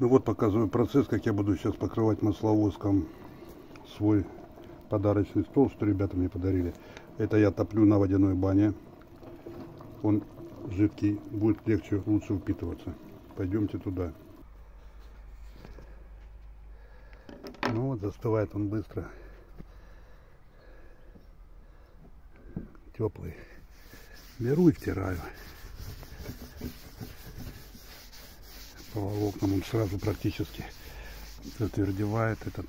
Ну вот показываю процесс, как я буду сейчас покрывать масловоском свой подарочный стол, что ребята мне подарили. Это я топлю на водяной бане. Он жидкий, будет легче, лучше упитываться. Пойдемте туда. Ну вот, застывает он быстро. Теплый. Беру и втираю. Волокнам он сразу практически затвердевает этот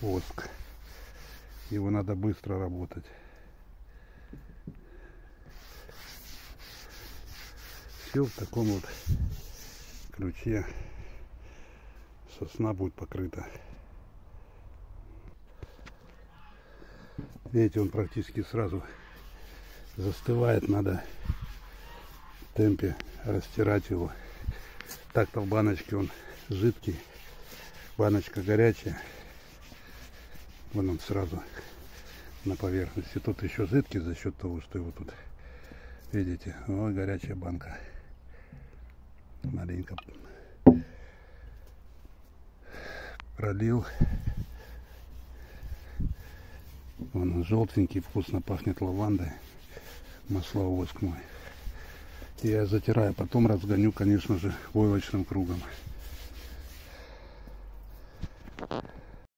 воск. Его надо быстро работать. Все в таком вот ключе сосна будет покрыта. Видите, он практически сразу застывает, надо в темпе растирать его. Так-то в баночке он жидкий, баночка горячая. Вон он сразу на поверхности. Тут еще жидкий за счет того, что его тут, видите, вот горячая банка. Маленько пролил. Он желтенький, вкусно пахнет лавандой. Масловоск мой. Я затираю, потом разгоню, конечно же, войлочным кругом.